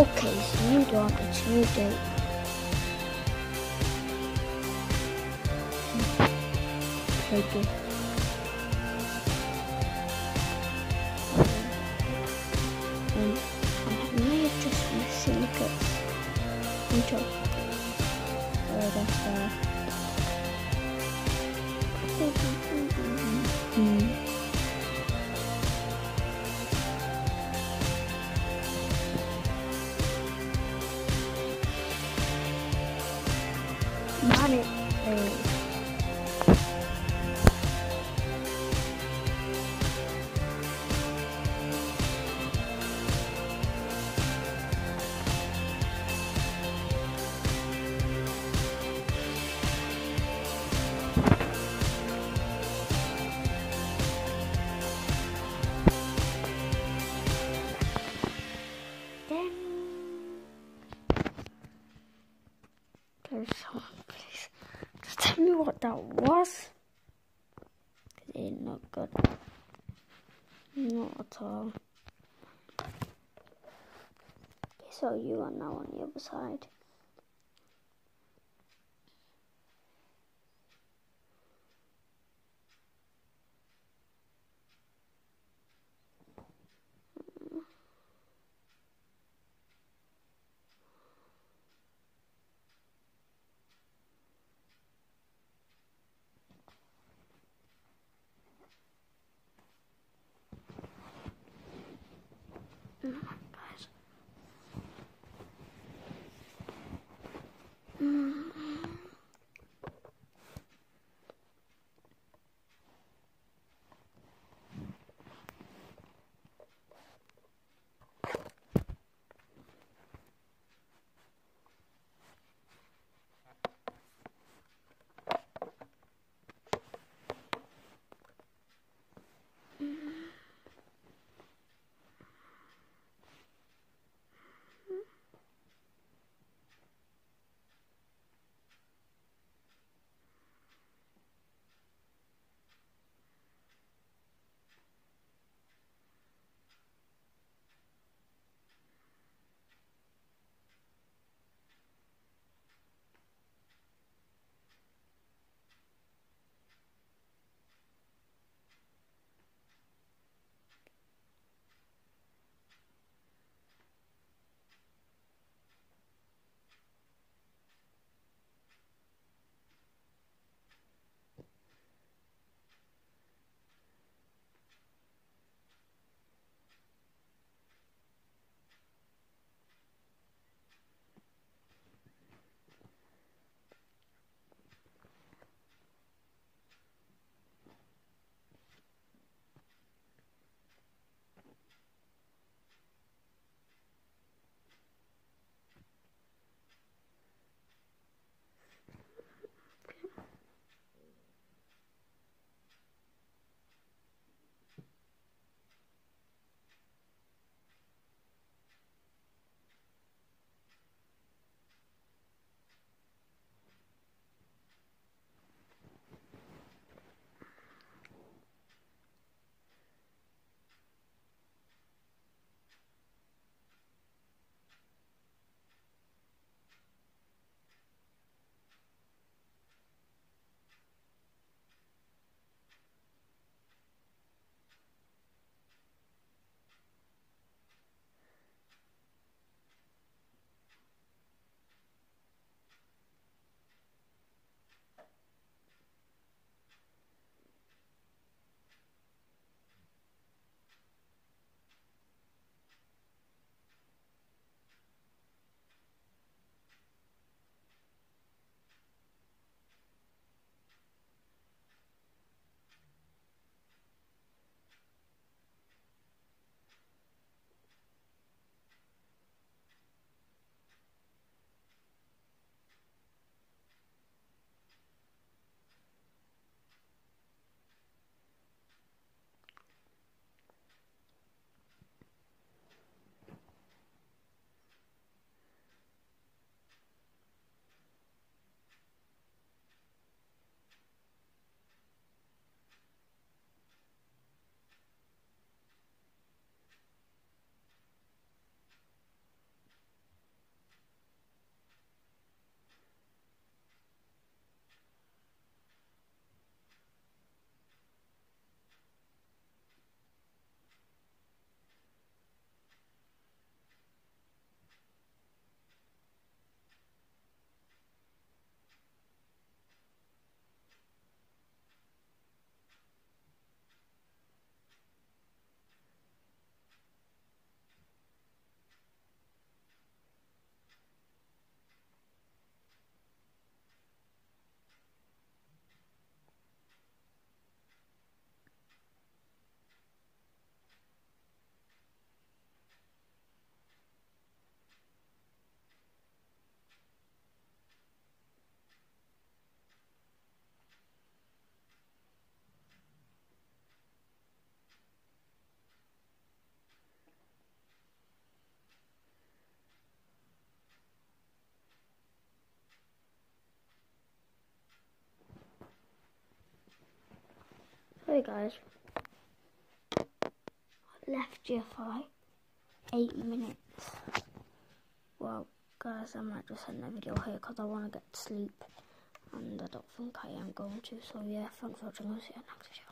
Okay, it's new dog, it's new date. Very good. Um, I have just missed syndicates. Enjoy. Oh, that's uh. Hmm. Money. Uh, what that was. It ain't not good. Not at all. Okay, so you are now on the other side. Guys. Hey guys, I left GFI eight minutes. Well, guys, I might just end the video here because I want to get to sleep, and I don't think I am going to. So yeah, thanks for watching. I'll see you next video.